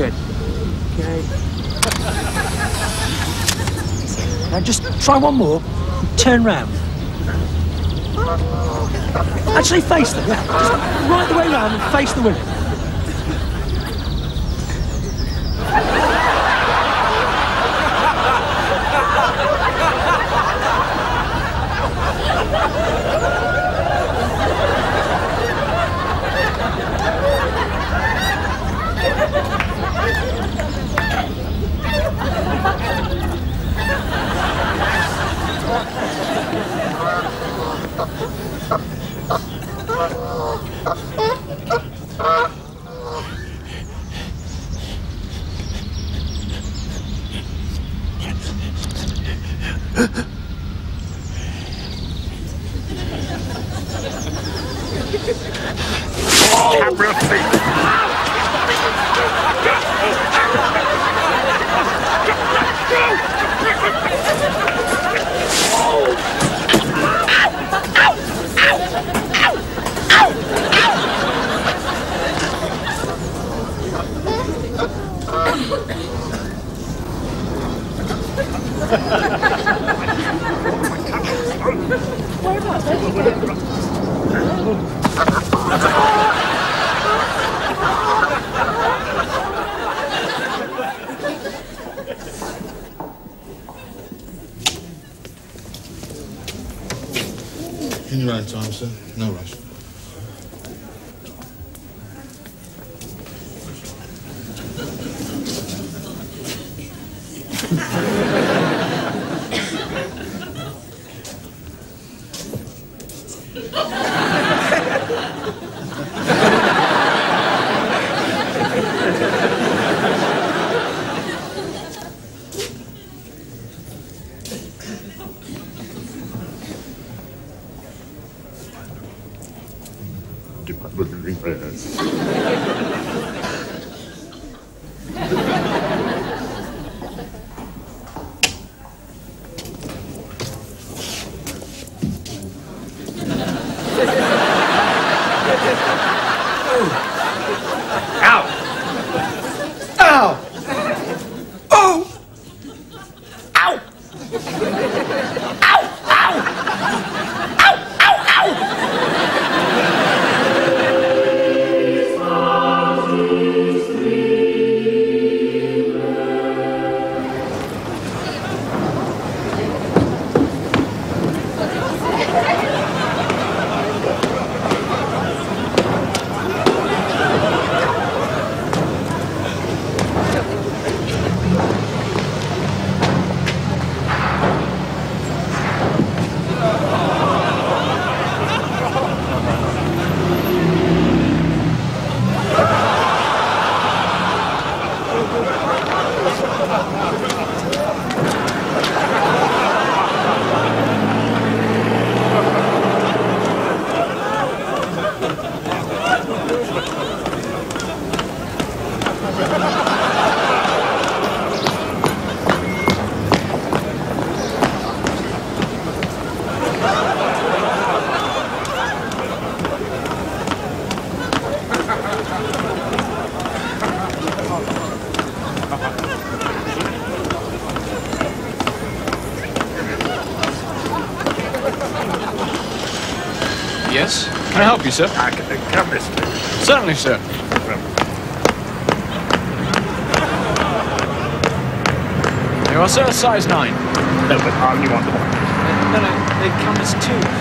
Good. Okay. Now just try one more. Turn round. Actually face them, yeah. Just right the way round and face the women. Oh, Time, sir. No rush. You, sir? I can come. Certainly, sir. You are, sir, size 9. No, but I only want the one. No, no, they come as two.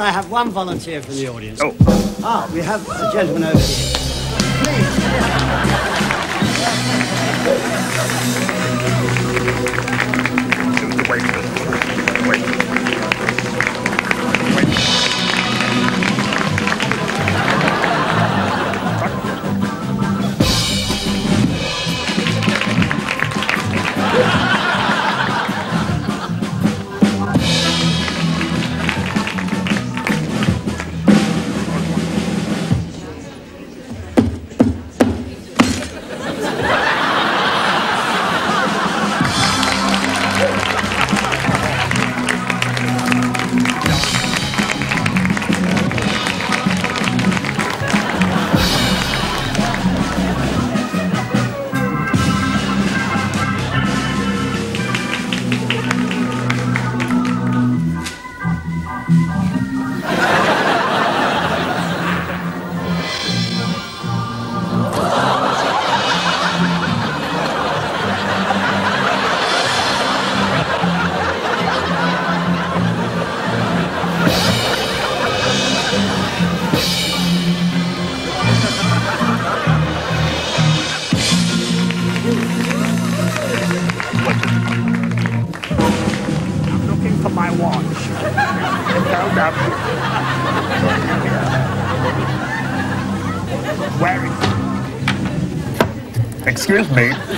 Can I have one volunteer from the audience? Oh, Ah, we have a gentleman over here. Please. wait. Wait.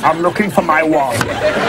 I'm looking for my watch.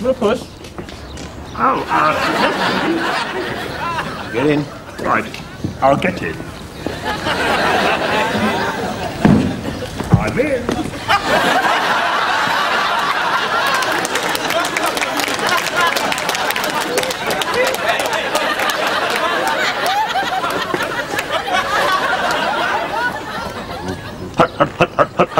little push. Oh, uh, get in. Right, I'll get in. I'm in.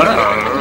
Ah.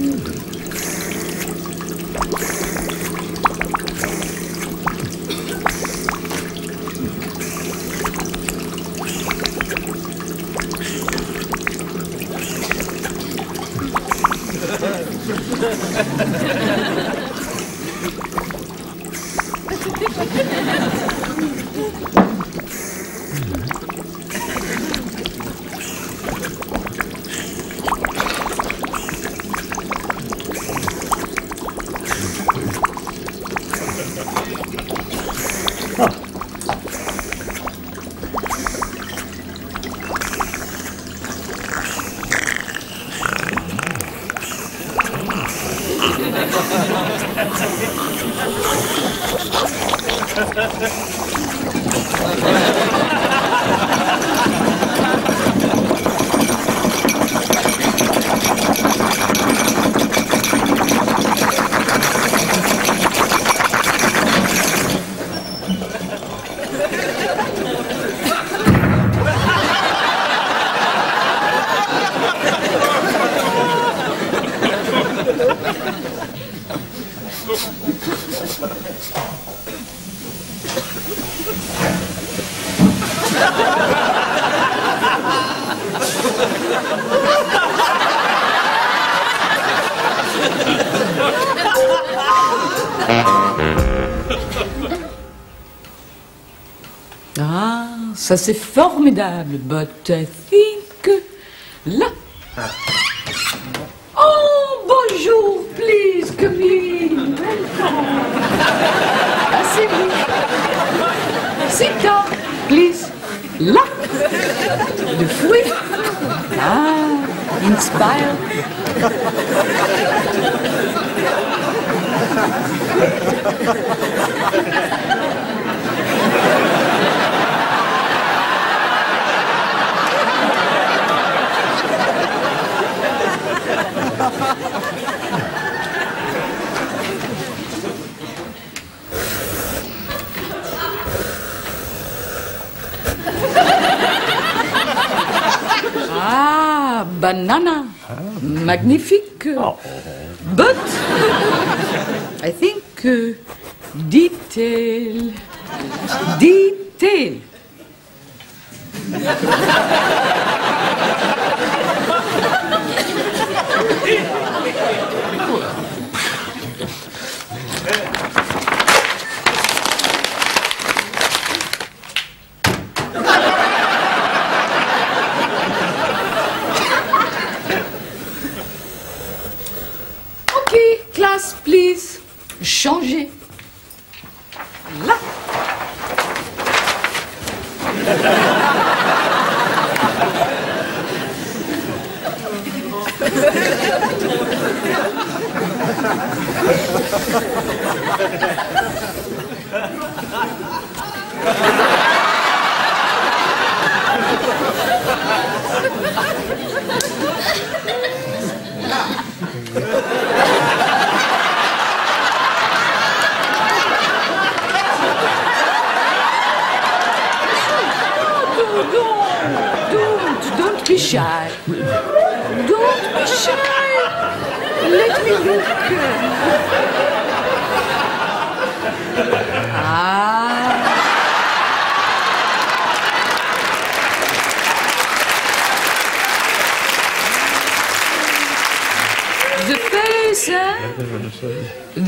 Ah, ça c'est formidable, but I think... Là Oh, bonjour, please, come in. Welcome. Asseyez-vous. Sit down, please. Là Le fruit Ah, inspire. Ah, banana. Magnifique. But I think uh, detail. Detail. please, changer.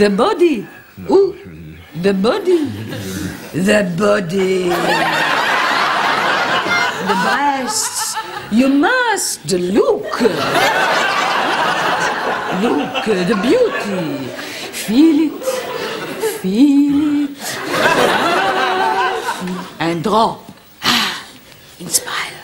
The body. Ooh, the body. The body. The breasts. You must look. Look, the beauty. Feel it. Feel it. And draw. Ah, Inspire.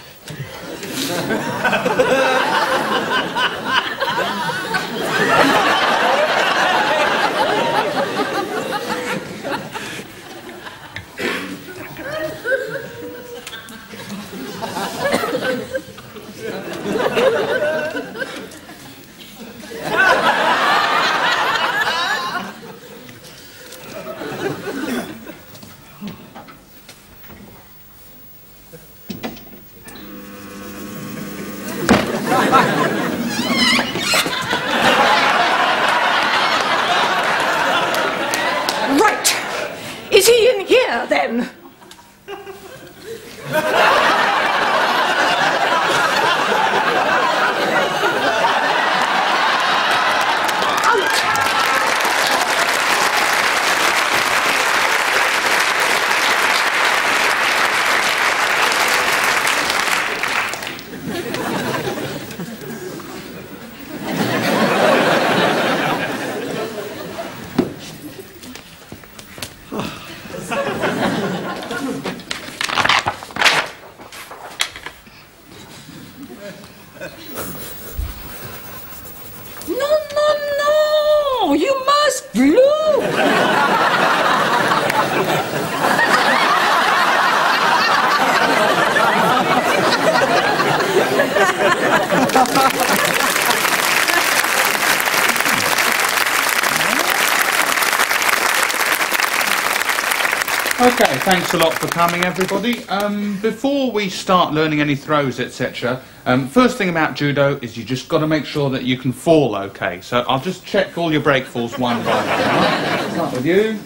Okay, thanks a lot for coming, everybody. Um, before we start learning any throws, etc., um, first thing about judo is you just got to make sure that you can fall okay. So I'll just check all your break falls one by one. Start with you.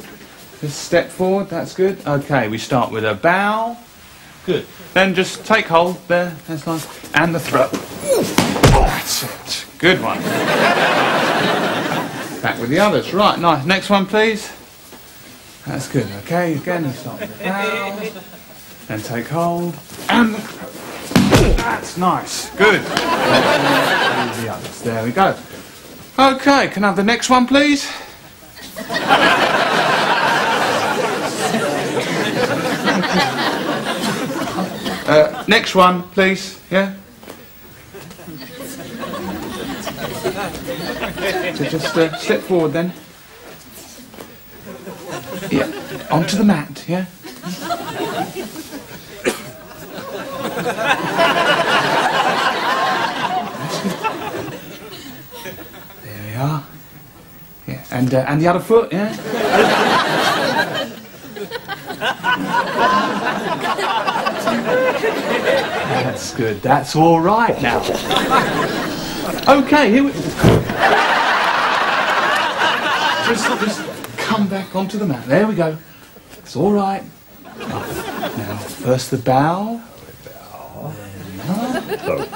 Just step forward. That's good. Okay, we start with a bow. Good. Then just take hold there. That's nice. And the throw. That's it. Good one. Back with the others. Right, nice. Next one, please. That's good. Okay, again, you start. Then take hold. And. That's nice. Good. There we go. Okay, can I have the next one, please? Uh, next one, please. Yeah? So just uh, step forward then. Yeah, onto the mat, yeah? There we are. Yeah, and, uh, and the other foot, yeah? That's good. That's all right now. Okay, here we just, just come back onto the mat. There we go. It's all right. Now, first the bow. So,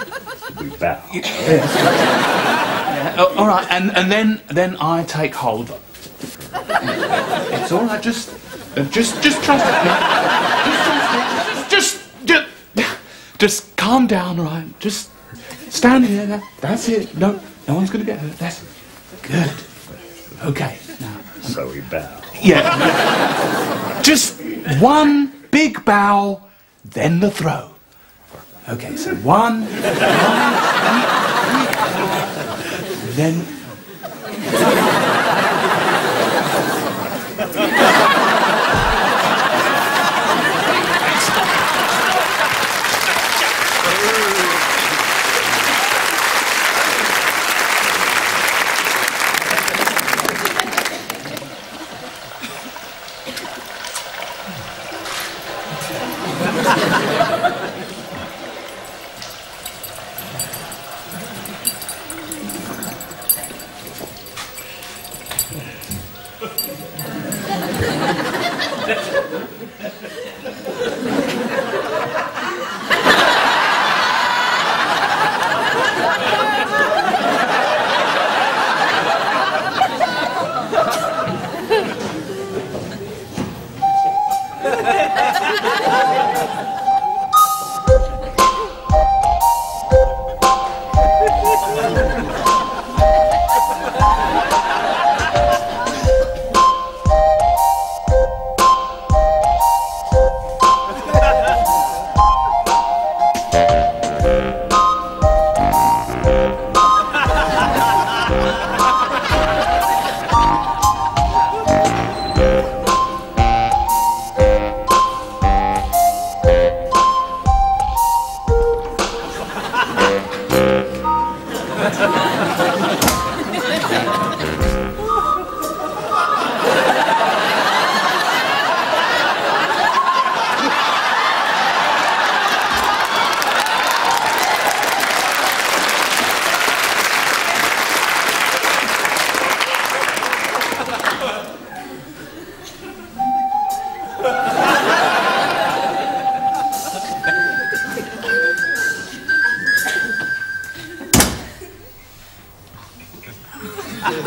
we bow. Yeah, oh, all right, and, and then then I take hold. It's all right. Just uh, just just trust me. Just. Just just just, just calm down, right? Just stand here. That, that's it. No, no one's gonna get hurt. That's good. Okay. Now, So he bowed. yeah. Just one big bow, then the throw. Okay, so one, one, then Right.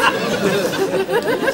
uh,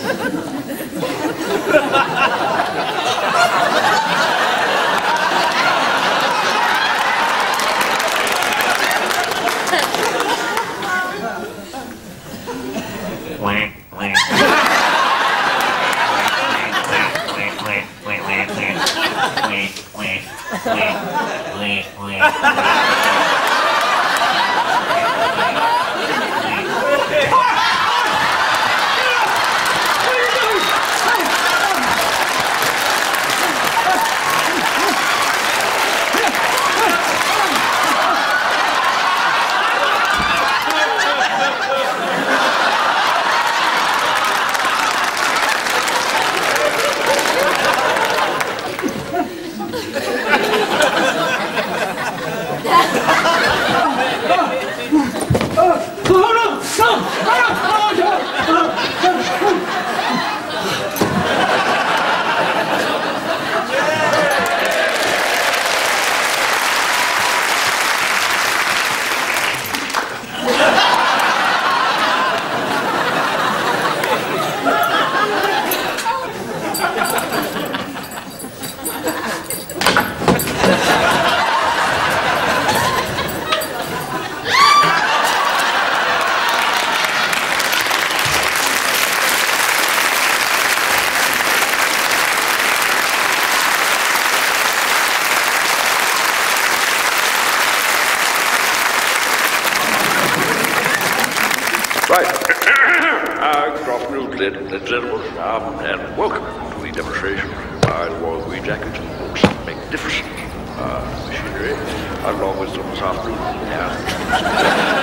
ladies and gentlemen, um, and welcome to the demonstration by the Green Jackets of Books Magnificent uh, machinery, along with some this afternoon.